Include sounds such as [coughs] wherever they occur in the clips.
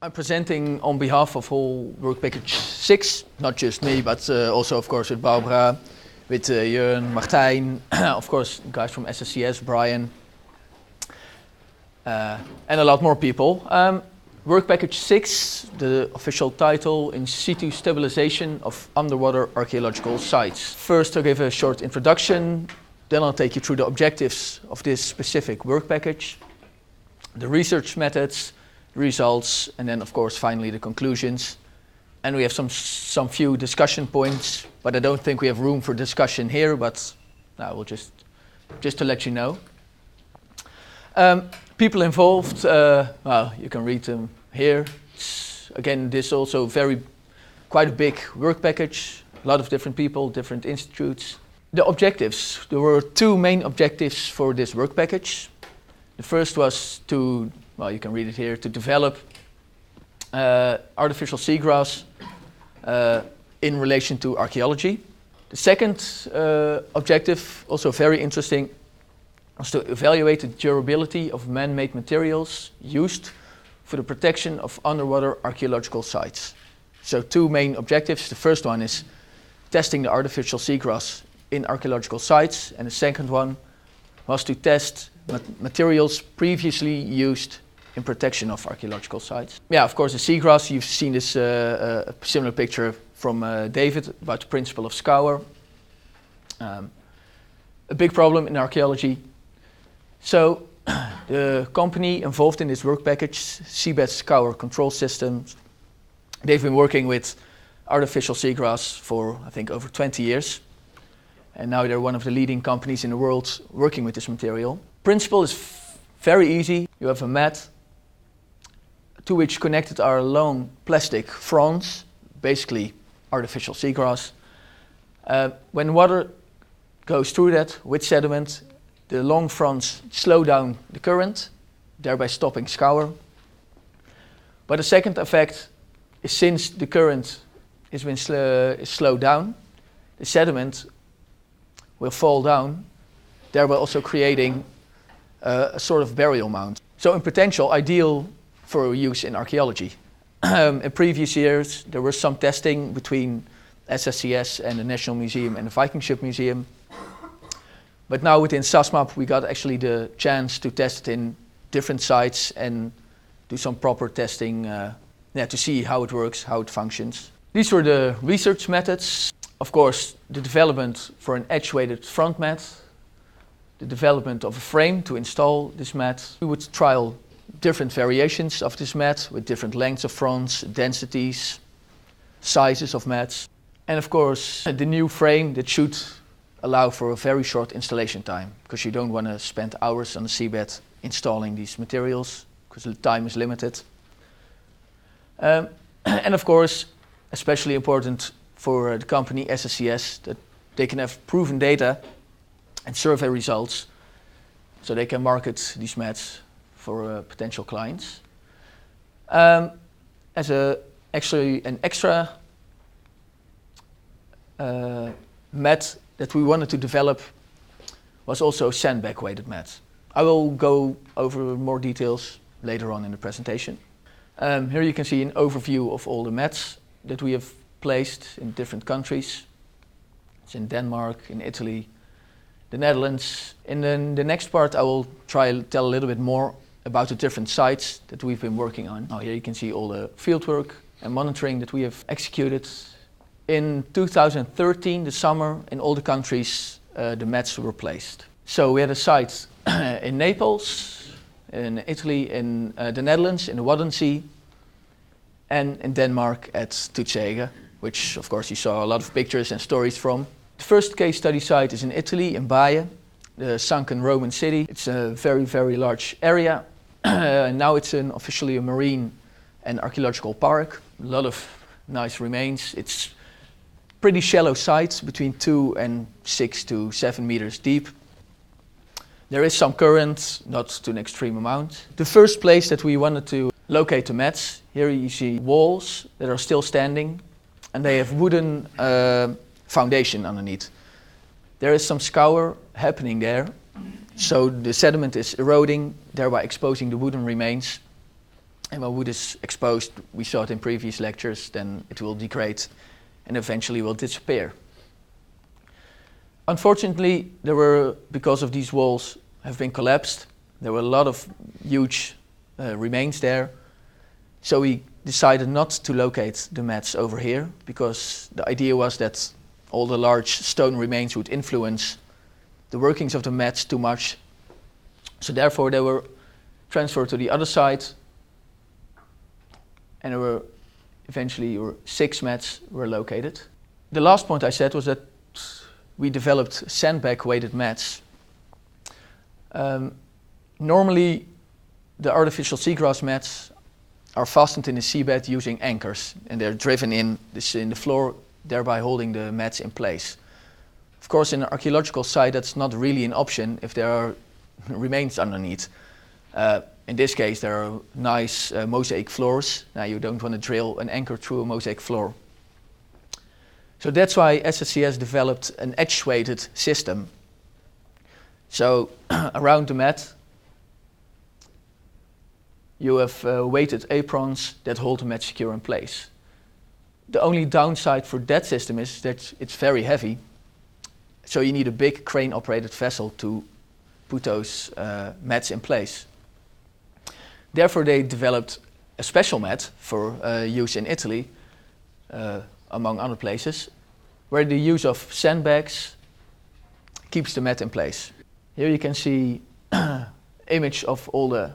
I'm presenting on behalf of whole work package 6, not just me, but uh, also, of course, with Barbara, with uh, Jörn, Martijn, [clears throat] of course, guys from SSCS, Brian, uh, and a lot more people. Um, work package 6, the official title, in situ stabilization of underwater archaeological sites. First, I'll give a short introduction, then I'll take you through the objectives of this specific work package, the research methods, results, and then of course finally the conclusions. And we have some some few discussion points, but I don't think we have room for discussion here. But I will just just to let you know. Um, people involved, uh, well, you can read them here. It's, again, this also very quite a big work package. A lot of different people, different institutes. The objectives. There were two main objectives for this work package. The first was to well, you can read it here, to develop uh, artificial seagrass uh, in relation to archaeology. The second uh, objective, also very interesting, was to evaluate the durability of man-made materials used for the protection of underwater archaeological sites. So two main objectives. The first one is testing the artificial seagrass in archaeological sites, and the second one was to test mat materials previously used in protection of archaeological sites. Yeah, of course, the seagrass, you've seen this uh, uh, similar picture from uh, David about the principle of scour. Um, a big problem in archaeology. So [clears throat] the company involved in this work package, Seabed Scour Control Systems, they've been working with artificial seagrass for, I think, over 20 years. And now they're one of the leading companies in the world working with this material. Principle is very easy. You have a mat to which connected are long plastic fronds, basically artificial seagrass. Uh, when water goes through that with sediment, the long fronds slow down the current, thereby stopping scour. But the second effect is since the current has been sl is slowed down, the sediment will fall down, thereby also creating uh, a sort of burial mound. So in potential, ideal for use in archaeology. Um, in previous years, there was some testing between SSCS and the National Museum and the Viking Ship Museum. But now within SASMAP, we got actually the chance to test in different sites and do some proper testing uh, yeah, to see how it works, how it functions. These were the research methods. Of course, the development for an edge-weighted frond mat, the development of a frame to install this mat. We would trial different variations of this mat with different lengths of fronds, densities, sizes of mats. And of course, the new frame that should allow for a very short installation time because you don't want to spend hours on the seabed installing these materials because the time is limited. Um, [clears throat] and of course, especially important for uh, the company SSCS that they can have proven data and survey results so they can market these mats for uh, potential clients. Um, as a actually an extra uh, mat that we wanted to develop was also sandbag weighted mats. I will go over more details later on in the presentation. Um, here you can see an overview of all the mats that we have placed in different countries. It's in Denmark, in Italy, the Netherlands. In the, the next part I will try to tell a little bit more about the different sites that we've been working on. Now here you can see all the fieldwork and monitoring that we have executed. In 2013, the summer, in all the countries, uh, the mats were placed. So we had a site [coughs] in Naples, in Italy, in uh, the Netherlands, in the Wadden Sea, and in Denmark at Tudse Hage, which of course you saw a lot of pictures and stories from. The first case study site is in Italy, in Baia, the sunken Roman city. It's a very, very large area [clears throat] now it's an officially a marine and archaeological park. A lot of nice remains. It's pretty shallow sites, between two and six to seven meters deep. There is some current, not to an extreme amount. The first place that we wanted to locate the mats, here you see walls that are still standing and they have wooden uh, foundation underneath. There is some scour happening there so the sediment is eroding, thereby exposing the wooden remains. And when wood is exposed, we saw it in previous lectures, then it will degrade and eventually will disappear. Unfortunately, there were, because of these walls have been collapsed, there were a lot of huge uh, remains there. So we decided not to locate the mats over here because the idea was that all the large stone remains would influence the workings of the mats too much. So therefore they were transferred to the other side and there were eventually six mats were located. The last point I said was that we developed sandbag weighted mats. Um, normally the artificial seagrass mats are fastened in the seabed using anchors and they're driven in, in the floor, thereby holding the mats in place. Of course, in an archaeological site, that's not really an option if there are [laughs] remains underneath. Uh, in this case, there are nice uh, mosaic floors. Now, you don't want to drill an anchor through a mosaic floor. So that's why SSCS developed an edge-weighted system. So [clears throat] around the mat, you have uh, weighted aprons that hold the mat secure in place. The only downside for that system is that it's very heavy. So you need a big crane operated vessel to put those uh, mats in place. Therefore, they developed a special mat for uh, use in Italy, uh, among other places, where the use of sandbags keeps the mat in place. Here you can see [clears throat] image of all the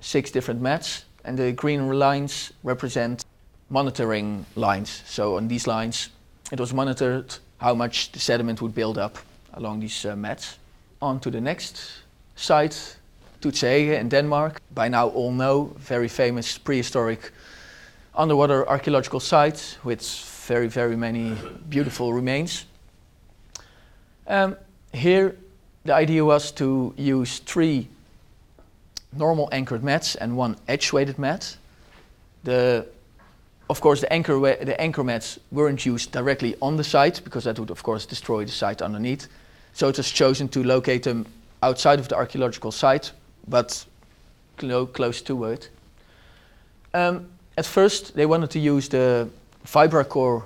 six different mats, and the green lines represent monitoring lines. So on these lines, it was monitored how much the sediment would build up along these uh, mats. On to the next site, Tudse Hage in Denmark. By now all know, very famous prehistoric underwater archaeological site with very, very many beautiful remains. Um, here the idea was to use three normal anchored mats and one edge-weighted mat. The, of course, the anchor, the anchor mats weren't used directly on the site because that would, of course, destroy the site underneath. So it was chosen to locate them outside of the archaeological site, but clo close to it. Um, at first, they wanted to use the VibraCore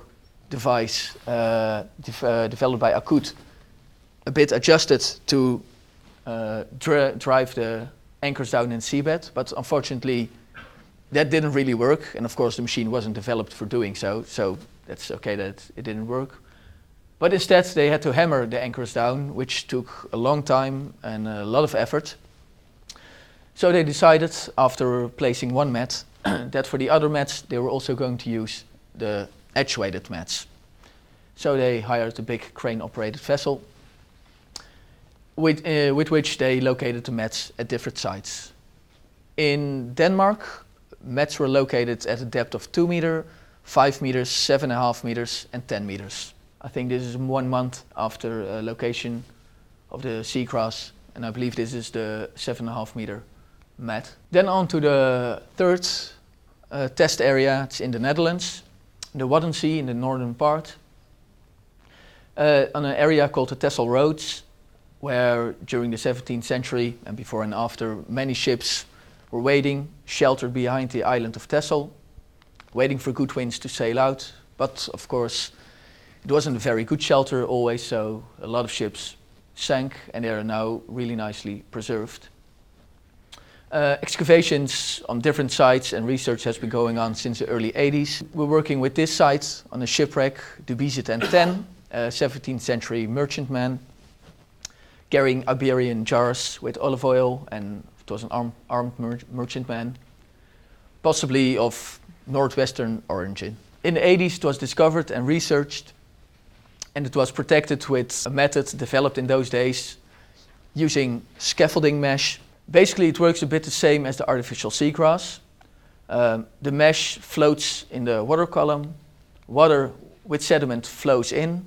device uh, uh, developed by Akut, a bit adjusted to uh, dri drive the anchors down in seabed, but unfortunately that didn't really work. And of course the machine wasn't developed for doing so, so that's okay that it didn't work. But instead they had to hammer the anchors down, which took a long time and a lot of effort. So they decided, after placing one mat, [clears throat] that for the other mats they were also going to use the edge-weighted mats. So they hired a big crane-operated vessel with, uh, with which they located the mats at different sites. In Denmark, mats were located at a depth of 2 meter, 5 meters, 7.5 meters and 10 meters. I think this is one month after uh, location of the seagrass and I believe this is the 7.5 meter mat. Then on to the third uh, test area, it's in the Netherlands, the Waddenzee in the northern part, uh, on an area called the Texel Roads where during the 17th century and before and after many ships were waiting, sheltered behind the island of Texel, waiting for good winds to sail out. But of course, it wasn't a very good shelter always, so a lot of ships sank and they are now really nicely preserved. Uh, excavations on different sites and research has been going on since the early 80s. We're working with this site on a shipwreck, the BZN-10, a 17th century merchantman carrying Iberian jars with olive oil, and it was an arm, armed mer merchantman, possibly of northwestern origin. In the 80s, it was discovered and researched, and it was protected with a method developed in those days using scaffolding mesh. Basically, it works a bit the same as the artificial seagrass. Um, the mesh floats in the water column, water with sediment flows in,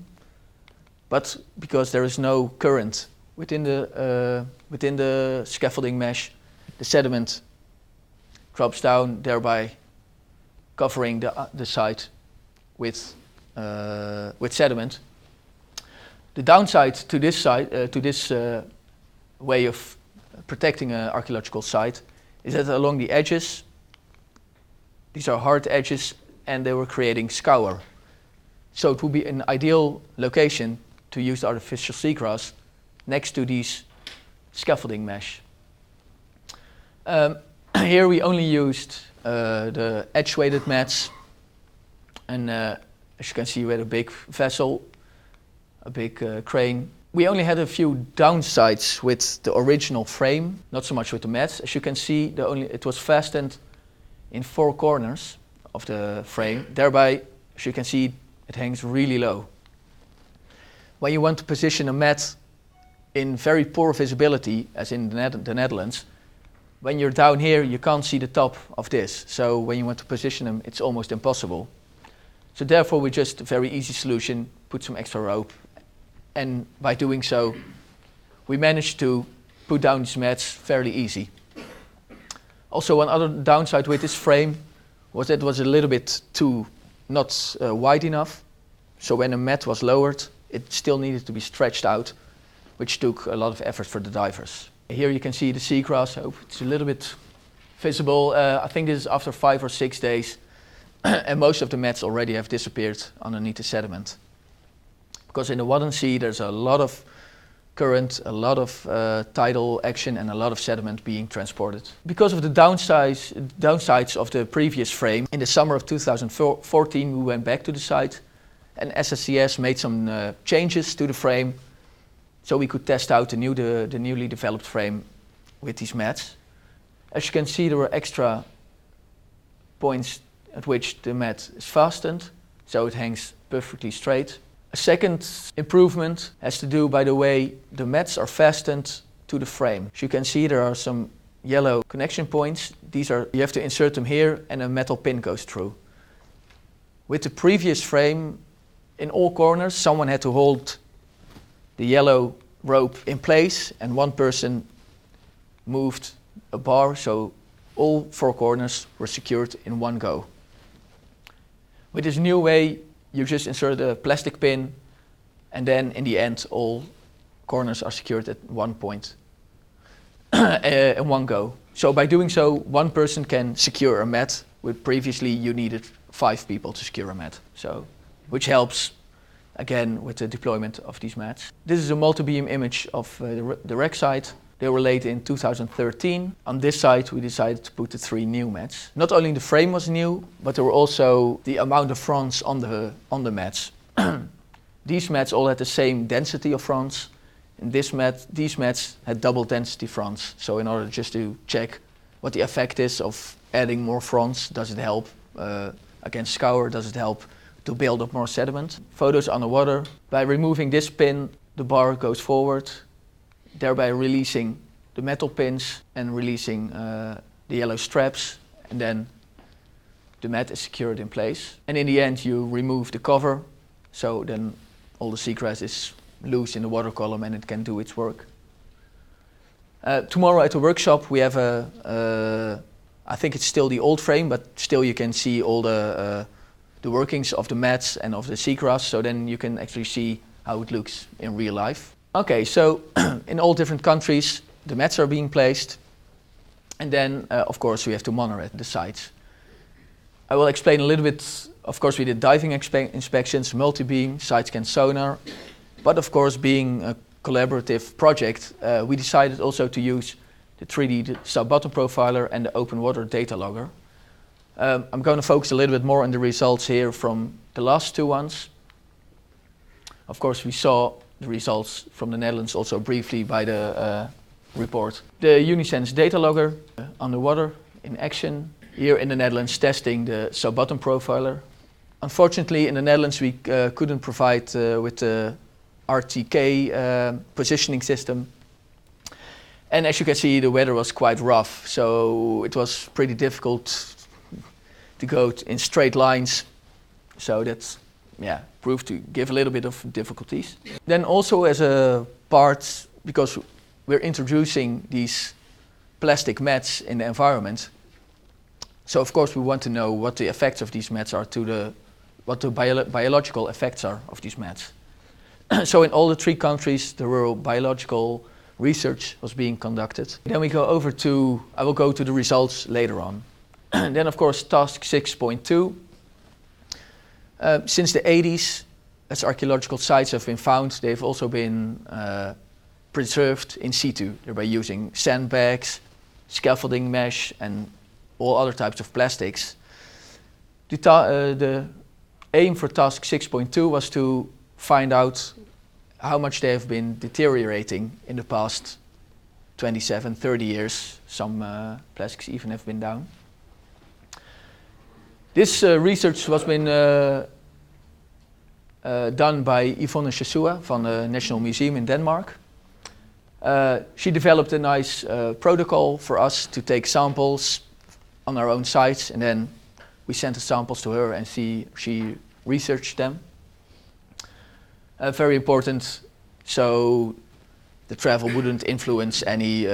but because there is no current within the, uh, within the scaffolding mesh, the sediment drops down, thereby covering the, uh, the site with, uh, with sediment. The downside to this, site, uh, to this uh, way of protecting an archaeological site is that along the edges These are hard edges and they were creating scour. So it would be an ideal location to use artificial seagrass next to these scaffolding mesh. Um, [clears throat] here we only used uh, the edge-weighted mats and uh, as you can see we had a big vessel, a big uh, crane. We only had a few downsides with the original frame, not so much with the mats. As you can see, the only, it was fastened in four corners of the frame. Thereby, as you can see, it hangs really low. When you want to position a mat in very poor visibility, as in the, Net the Netherlands, when you're down here, you can't see the top of this. So when you want to position them, it's almost impossible. So therefore, we just a very easy solution, put some extra rope, and by doing so, we managed to put down these mats fairly easy. Also, one other downside with this frame was that it was a little bit too not uh, wide enough. So when a mat was lowered, it still needed to be stretched out, which took a lot of effort for the divers. Here you can see the seagrass. I hope it's a little bit visible. Uh, I think this is after five or six days, [clears throat] and most of the mats already have disappeared underneath the sediment. Because in the Wadden Sea, there's a lot of current, a lot of uh, tidal action, and a lot of sediment being transported. Because of the downsides, downsides of the previous frame, in the summer of 2014, we went back to the site, and SSCS made some uh, changes to the frame so we could test out the, new, the, the newly developed frame with these mats. As you can see, there were extra points at which the mat is fastened, so it hangs perfectly straight. A second improvement has to do by the way the mats are fastened to the frame. As you can see, there are some yellow connection points. These are, you have to insert them here and a metal pin goes through. With the previous frame, in all corners, someone had to hold the yellow rope in place and one person moved a bar so all four corners were secured in one go. With this new way, you just insert a plastic pin and then in the end all corners are secured at one point uh, [clears throat] in one go. So by doing so, one person can secure a mat, where previously you needed five people to secure a mat. So, which helps again with the deployment of these mats. This is a multi-beam image of uh, the, the site. They were laid in 2013. On this site we decided to put the three new mats. Not only the frame was new, but there were also the amount of fronds on the, on the mats. [clears throat] these mats all had the same density of fronds. And this mat, these mats had double density fronds. So in order just to check what the effect is of adding more fronds, does it help uh, against scour, does it help to build up more sediment. Photos underwater. By removing this pin, the bar goes forward, thereby releasing the metal pins and releasing uh, the yellow straps, and then the mat is secured in place. And in the end, you remove the cover, so then all the seagrass is loose in the water column and it can do its work. Uh, tomorrow at the workshop, we have a, uh, I think it's still the old frame, but still you can see all the uh, the workings of the mats and of the seagrass, so then you can actually see how it looks in real life. Okay, so [clears throat] in all different countries, the mats are being placed, and then, uh, of course, we have to monitor the sites. I will explain a little bit. Of course, we did diving inspections, multi-beam, side scan sonar, but of course, being a collaborative project, uh, we decided also to use the 3D sub-bottom profiler and the open water data logger. Um, I'm going to focus a little bit more on the results here from the last two ones. Of course, we saw the results from the Netherlands also briefly by the uh, report. The Unisense data logger uh, underwater in action. Here in the Netherlands testing the sub-bottom profiler. Unfortunately, in the Netherlands we uh, couldn't provide uh, with the RTK uh, positioning system. And as you can see, the weather was quite rough, so it was pretty difficult to go in straight lines. So that's yeah, proved to give a little bit of difficulties. Then also as a part, because we're introducing these plastic mats in the environment, so of course we want to know what the effects of these mats are to the, what the bio biological effects are of these mats. [clears throat] so in all the three countries, the rural biological research was being conducted. Then we go over to, I will go to the results later on. [clears throat] then, of course, task 6.2. Uh, since the 80s, as archaeological sites have been found, they've also been uh, preserved in situ, thereby using sandbags, scaffolding mesh, and all other types of plastics. The, uh, the aim for task 6.2 was to find out how much they have been deteriorating in the past 27, 30 years. Some uh, plastics even have been down. This uh, research was been uh, uh, done by Yvonne Shashoua from the National Museum in Denmark. Uh, she developed a nice uh, protocol for us to take samples on our own sites, and then we sent the samples to her, and she she researched them. Uh, very important, so the travel wouldn't influence any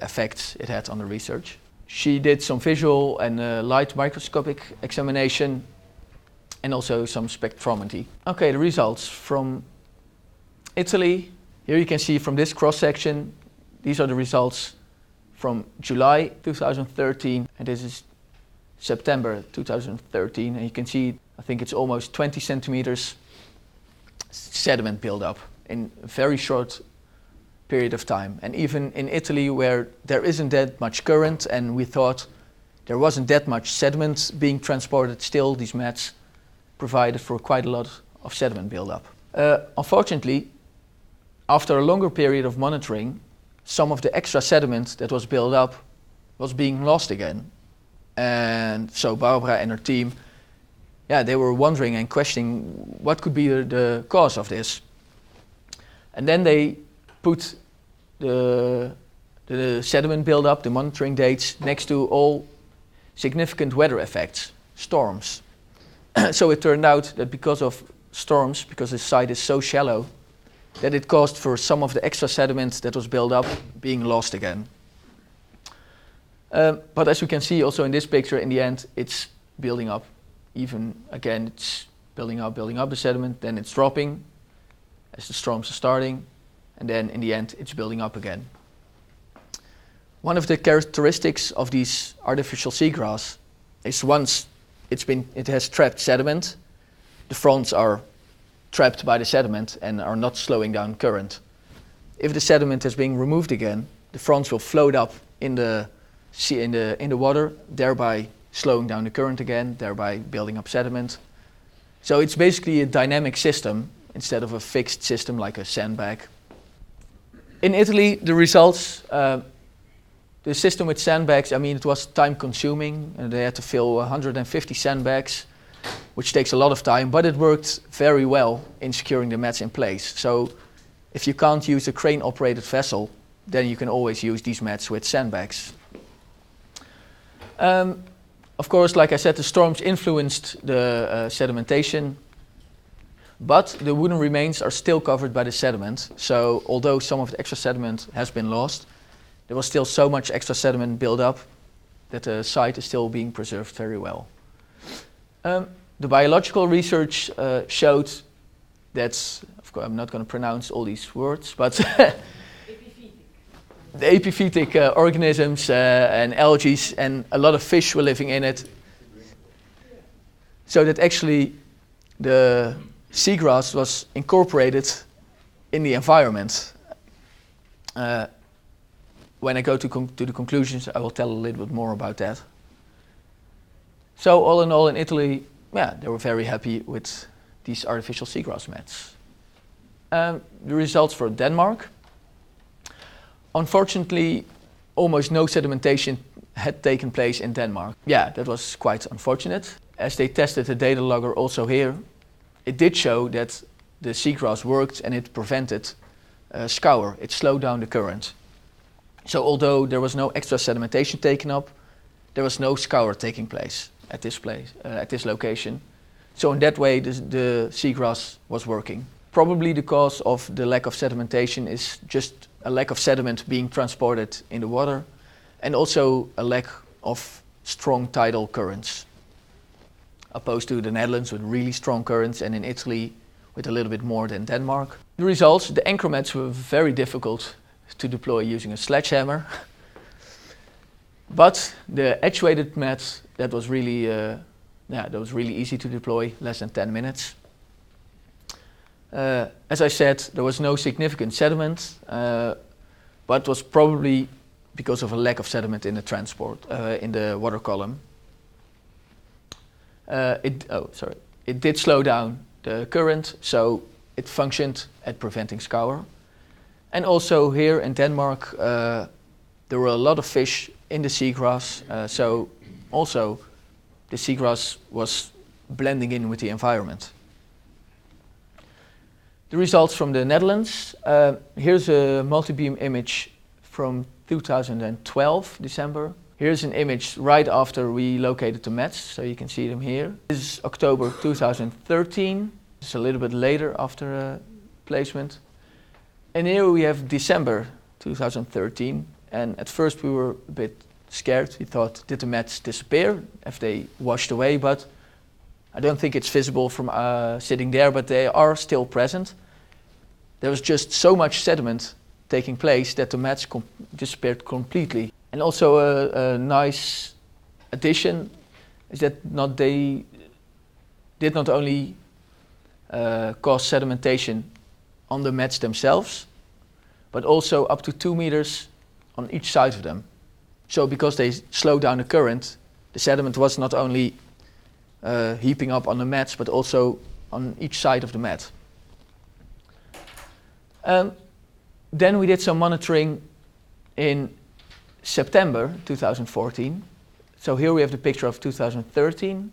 effects it had on the research. She did some visual and uh, light microscopic examination and also some spectrometry. Okay, the results from Italy. Here you can see from this cross section, these are the results from July 2013, and this is September 2013. And you can see, I think it's almost 20 centimeters sediment buildup in a very short period of time. And even in Italy, where there isn't that much current, and we thought there wasn't that much sediment being transported, still these mats provided for quite a lot of sediment buildup. Uh, unfortunately, after a longer period of monitoring, some of the extra sediment that was built up was being lost again. And so Barbara and her team, yeah, they were wondering and questioning what could be the, the cause of this. And then they put the, the sediment buildup, the monitoring dates, next to all significant weather effects, storms. [clears throat] so it turned out that because of storms, because the site is so shallow, that it caused for some of the extra sediment that was built up being lost again. Um, but as we can see also in this picture, in the end, it's building up. Even again, it's building up, building up the sediment, then it's dropping as the storms are starting, and then in the end, it's building up again. One of the characteristics of these artificial seagrass is once it's been, it has trapped sediment. The fronds are trapped by the sediment and are not slowing down current. If the sediment is being removed again, the fronds will float up in the, in the, in the water, thereby slowing down the current again, thereby building up sediment. So it's basically a dynamic system instead of a fixed system like a sandbag. In Italy, the results uh, the system with sandbags, I mean, it was time consuming. And they had to fill 150 sandbags, which takes a lot of time, but it worked very well in securing the mats in place. So if you can't use a crane operated vessel, then you can always use these mats with sandbags. Um, of course, like I said, the storms influenced the uh, sedimentation, but the wooden remains are still covered by the sediment. So although some of the extra sediment has been lost, there was still so much extra sediment built up that the site is still being preserved very well. Um, the biological research uh, showed that, of course, I'm not going to pronounce all these words, but [laughs] the epiphytic uh, organisms uh, and algae and a lot of fish were living in it. So that actually the seagrass was incorporated in the environment. Uh, when I go to, to the conclusions, I will tell a little bit more about that. So all in all, in Italy, yeah, they were very happy with these artificial seagrass mats. Um, the results for Denmark. Unfortunately, almost no sedimentation had taken place in Denmark. Yeah, that was quite unfortunate. As they tested the data logger also here, it did show that the seagrass worked and it prevented uh, scour. It slowed down the current. So although there was no extra sedimentation taken up, there was no scour taking place at this place, uh, at this location. So in that way, the, the seagrass was working. Probably the cause of the lack of sedimentation is just a lack of sediment being transported in the water, and also a lack of strong tidal currents, opposed to the Netherlands with really strong currents, and in Italy with a little bit more than Denmark. The results, the anchor mats were very difficult to deploy using a sledgehammer. But the edge-weighted mats, that was really, uh, yeah, that was really easy to deploy, less than 10 minutes. Uh, as I said, there was no significant sediment, uh, but was probably because of a lack of sediment in the transport, uh, in the water column. Uh, it, oh, sorry. It did slow down the current, so it functioned at preventing scour. And also here in Denmark, uh, there were a lot of fish in the seagrass, uh, so also the seagrass was blending in with the environment. The results from the Netherlands. Uh, here's a multi-beam image from 2012, December. Here's an image right after we located the mats, so you can see them here. This is October 2013. It's a little bit later after uh, placement. And here we have December 2013. And at first we were a bit scared. We thought, did the mats disappear? Have they washed away? But I don't think it's visible from uh, sitting there, but they are still present. There was just so much sediment taking place that the mats com disappeared completely. And also a, a, nice addition is that not they did not only uh, cause sedimentation on the mats themselves, but also up to two meters on each side of them. So because they slow down the current, the sediment was not only uh, heaping up on the mats, but also on each side of the mat. Um, then we did some monitoring in September 2014. So here we have the picture of 2013,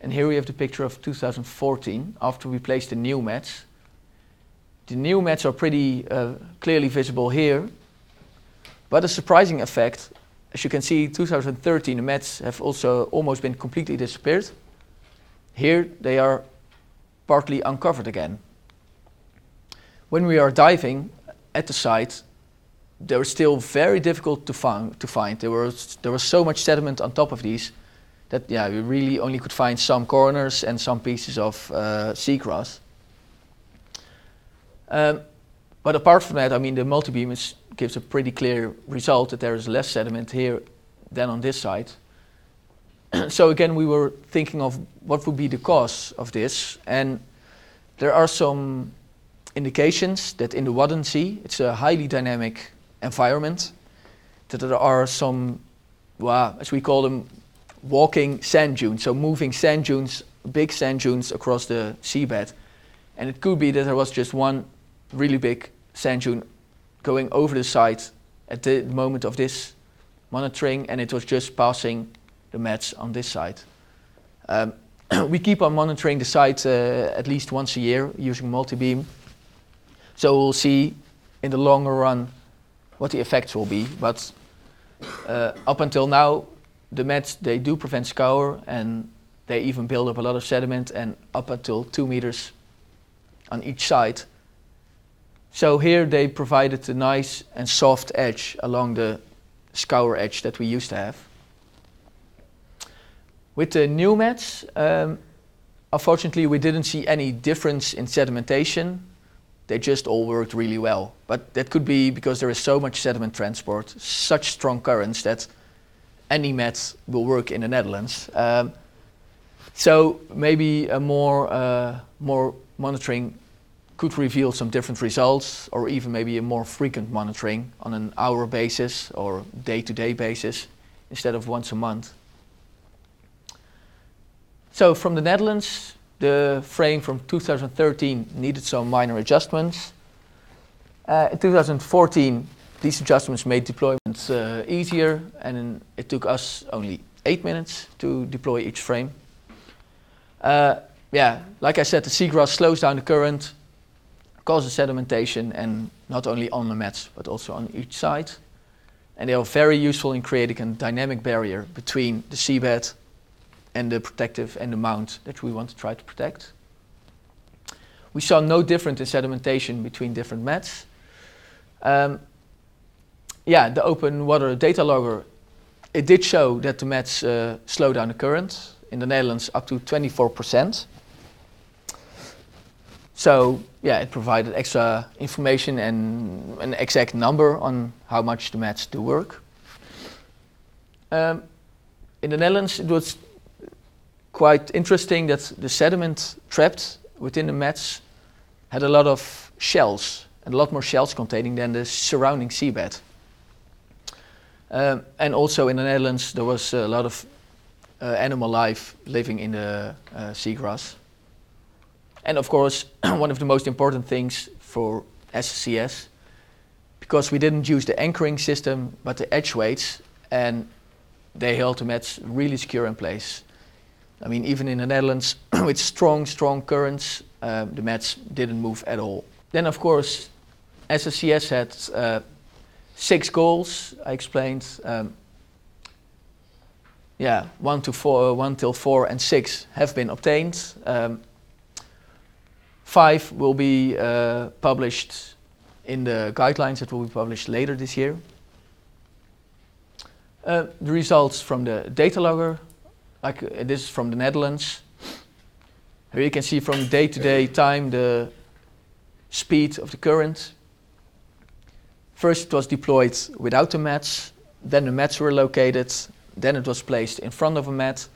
and here we have the picture of 2014 after we placed the new mats. The new mats are pretty uh, clearly visible here, but a surprising effect, as you can see, 2013 the mats have also almost been completely disappeared. Here they are partly uncovered again. When we are diving at the site, they were still very difficult to, find. To find. There, was, there was so much sediment on top of these that yeah, we really only could find some corners and some pieces of uh, seagrass. Um, but apart from that, I mean, the multi-beam is, gives a pretty clear result that there is less sediment here than on this side. [clears throat] so again, we were thinking of what would be the cause of this, and there are some indications that in the Wadden Sea, it's a highly dynamic environment, that there are some, well, as we call them, walking sand dunes, so moving sand dunes, big sand dunes across the seabed. And it could be that there was just one really big sand dune going over the site at the moment of this monitoring, and it was just passing the mats on this side. Um, [clears throat] we keep on monitoring the site uh, at least once a year using multi-beam. So we'll see in the longer run what the effects will be. But uh, up until now, the mats, they do prevent scour and they even build up a lot of sediment and up until two meters on each side. So here they provided a nice and soft edge along the scour edge that we used to have. With the new mats, um, unfortunately we didn't see any difference in sedimentation they just all worked really well. But that could be because there is so much sediment transport, such strong currents that any mat will work in the Netherlands. Um, so maybe a more uh, more monitoring could reveal some different results, or even maybe a more frequent monitoring on an hour basis or day-to-day -day basis instead of once a month. So from the Netherlands, the frame from 2013 needed some minor adjustments. Uh, in 2014, these adjustments made deployment uh, easier, and it took us only eight minutes to deploy each frame. Uh, yeah, like I said, the seagrass slows down the current, causes sedimentation, and not only on the mats, but also on each side. And they are very useful in creating a dynamic barrier between the seabed and the protective and the mount that we want to try to protect. We saw no difference in sedimentation between different mats. Um, yeah, the open water data logger, it did show that the mats uh, slow down the current, in the Netherlands up to 24%. So yeah, it provided extra information and an exact number on how much the mats do work. Um, in the Netherlands, it was quite interesting that the sediment trapped within the mats had a lot of shells, and a lot more shells containing than the surrounding seabed. Um, and also in the Netherlands, there was a lot of uh, animal life living in the uh, seagrass. And of course, [clears throat] one of the most important things for SCS, because we didn't use the anchoring system, but the edge weights, and they held the mats really secure in place. I mean, even in the Netherlands, [clears throat] with strong, strong currents, um, the mats didn't move at all. Then, of course, SSCS had uh, six goals. I explained. Um, yeah, one to four, uh, one till four, and six have been obtained. Um, five will be uh, published in the guidelines that will be published later this year. Uh, the results from the data logger, like uh, this is from the Netherlands. Here you can see from day to day time the speed of the current. First it was deployed without the mats, then the mats were located, then it was placed in front of a mat,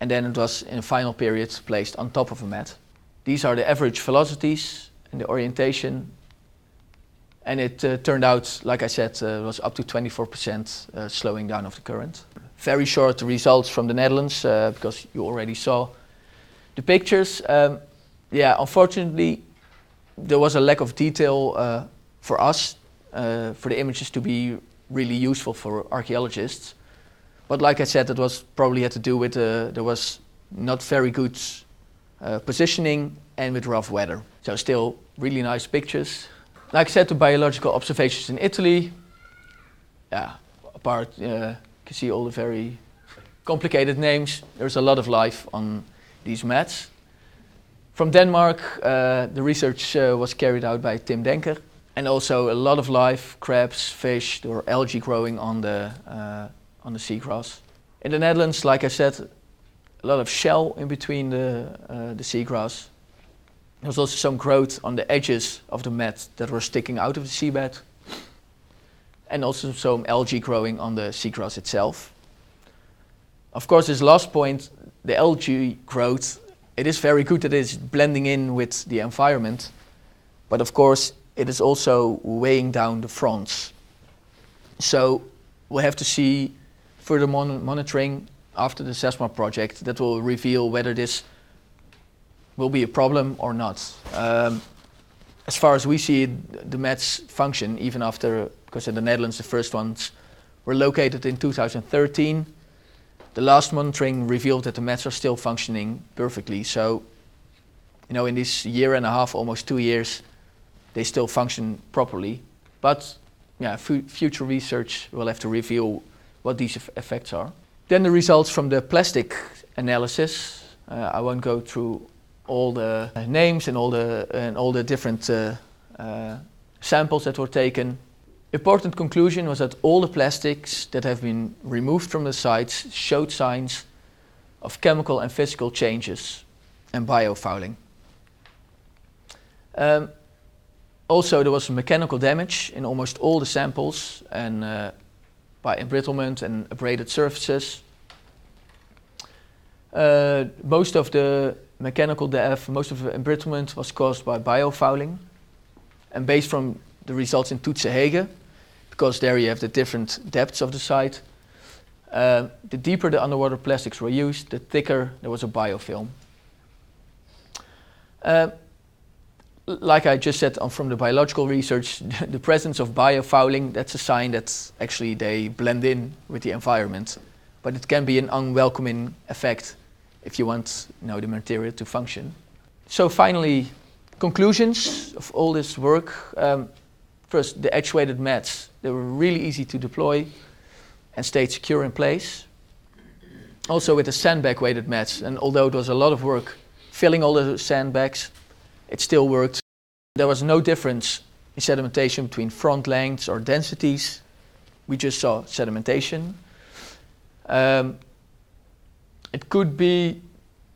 and then it was in final period placed on top of a mat. These are the average velocities and the orientation. And it uh, turned out, like I said, uh, was up to 24% uh, slowing down of the current. Very short results from the Netherlands, because you already saw the pictures. Um, yeah, unfortunately, there was a lack of detail for us, for the images to be really useful for archaeologists. But like I said, it was probably had to do with uh, there was not very good uh, positioning and with rough weather. So still really nice pictures. Like I said, the biological observations in Italy. Yeah, apart, uh, you can see all the very complicated names. There's a lot of life on these mats. From Denmark, uh, the research uh, was carried out by Tim Denker, and also a lot of life, crabs, fish, or algae growing on the uh, on the seagrass. In the Netherlands, like I said, a lot of shell in between the, uh, the seagrass. There was also some growth on the edges of the mat that were sticking out of the seabed. And also some algae growing on the seagrass itself. Of course, this last point, the algae growth, it is very good that it is blending in with the environment. But of course, it is also weighing down the fronds. So we'll have to see further mon monitoring after the SASMAP project that will reveal whether this will be a problem or not. Um, as far as we see it, the mats function even after, because in the Netherlands the first ones were located in 2013. The last monitoring revealed that the mats are still functioning perfectly. So, you know, in this year and a half, almost two years, they still function properly. But yeah, future research will have to reveal what these effects are. Then the results from the plastic analysis. Uh, I won't go through all the names and all the and all the different uh, uh, samples that were taken. Important conclusion was that all the plastics that have been removed from the sites showed signs of chemical and physical changes and biofouling. Um, also, there was mechanical damage in almost all the samples, and uh, by embrittlement and abraded surfaces. Uh, most of the mechanical death, most of the embrittlement was caused by biofouling. And based from the results in Tudse Hage, because there you have the different depths of the site, uh, the deeper the underwater plastics were used, the thicker there was a biofilm. Uh, like I just said from the biological research, [laughs] the presence of biofouling, that's a sign that actually they blend in with the environment. But it can be an unwelcoming effect if you want you know, the material to function. So finally, conclusions of all this work. Um, first, the edge-weighted mats, they were really easy to deploy and stayed secure in place. Also with the sandbag-weighted mats, and although it was a lot of work filling all the sandbags, it still worked. There was no difference in sedimentation between frond lengths or densities. We just saw sedimentation. Um, it could be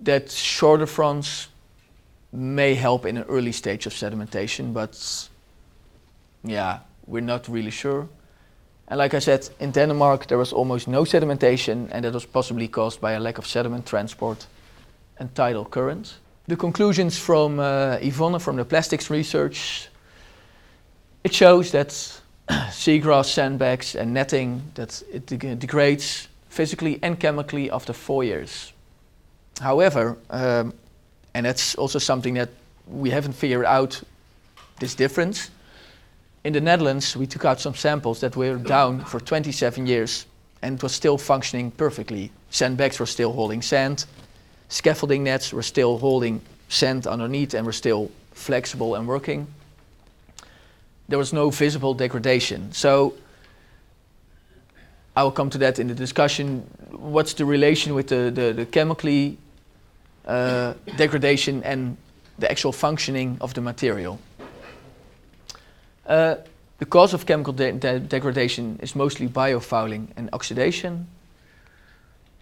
that shorter fronts may help in an early stage of sedimentation, but yeah, we're not really sure. And like I said, in Denmark there was almost no sedimentation and that was possibly caused by a lack of sediment transport and tidal current. The conclusions from uh, Yvonne from the plastics research, it shows that [clears throat] seagrass, sandbags and netting, that it deg degrades physically and chemically after four years. However, um, and that's also something that we haven't figured out this difference. In the Netherlands, we took out some samples that were down for 27 years and it was still functioning perfectly. Sandbags were still holding sand, scaffolding nets were still holding sand underneath and were still flexible and working. There was no visible degradation. So I will come to that in the discussion. What's the relation with the, the, the chemically uh, degradation and the actual functioning of the material? Uh, the cause of chemical de de degradation is mostly biofouling and oxidation.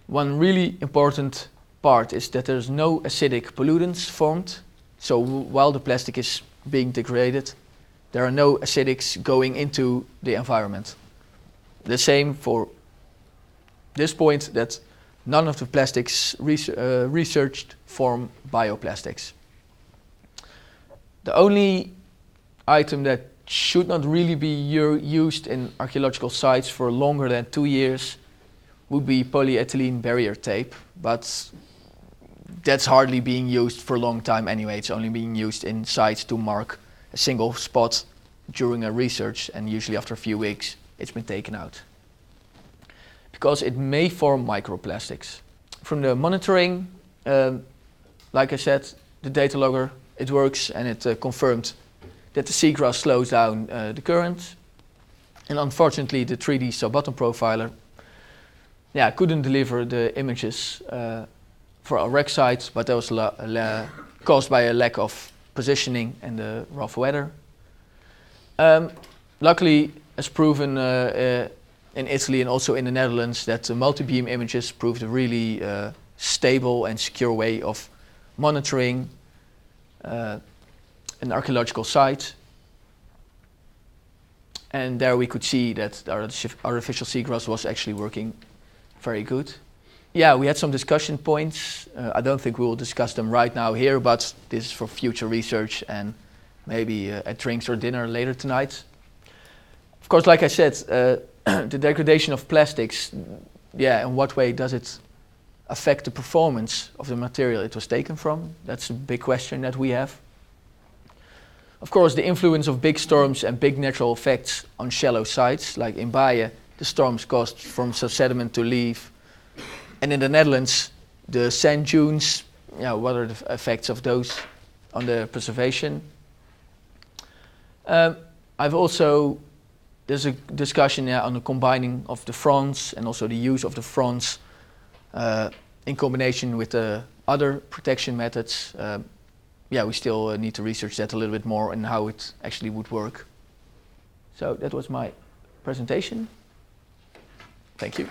One really important part is that there's no acidic pollutants formed. So while the plastic is being degraded, there are no acidics going into the environment. The same for this point that none of the plastics res uh, researched form bioplastics. The only item that should not really be used in archaeological sites for longer than two years would be polyethylene barrier tape, but that's hardly being used for a long time anyway. It's only being used in sites to mark a single spot during a research and usually after a few weeks it's been taken out. Because it may form microplastics. From the monitoring, um, like I said, the data logger, it works and it uh, confirmed that the seagrass slows down uh, the current. And unfortunately the 3D sub-bottom profiler yeah, couldn't deliver the images uh, for our wreck sites, but that was caused by a lack of positioning and the rough weather. Um, luckily, as proven uh, uh, in Italy and also in the Netherlands, that multi-beam images proved a really uh, stable and secure way of monitoring an archaeological site. And there we could see that artificial seagrass was actually working very good yeah, we had some discussion points. Uh, I don't think we will discuss them right now here, but this is for future research and maybe uh, at drinks or dinner later tonight. Of course, like I said, uh, [clears throat] the degradation of plastics, yeah, in what way does it affect the performance of the material it was taken from? That's a big question that we have. Of course, the influence of big storms and big natural effects on shallow sites, like in Baia, the storms caused from sediment to leave and in the Netherlands, the sand dunes, you know, what are the effects of those on the preservation? Um, I've also, there's a discussion yeah, on the combining of the fronds and also the use of the fronds uh, in combination with the other protection methods. Um, yeah, we still uh, need to research that a little bit more and how it actually would work. So that was my presentation. Thank you.